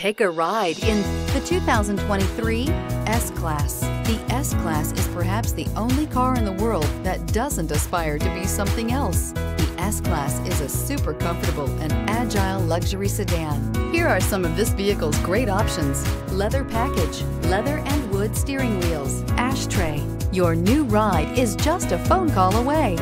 Take a ride in the 2023 S-Class. The S-Class is perhaps the only car in the world that doesn't aspire to be something else. The S-Class is a super comfortable and agile luxury sedan. Here are some of this vehicle's great options. Leather package, leather and wood steering wheels, ashtray. Your new ride is just a phone call away.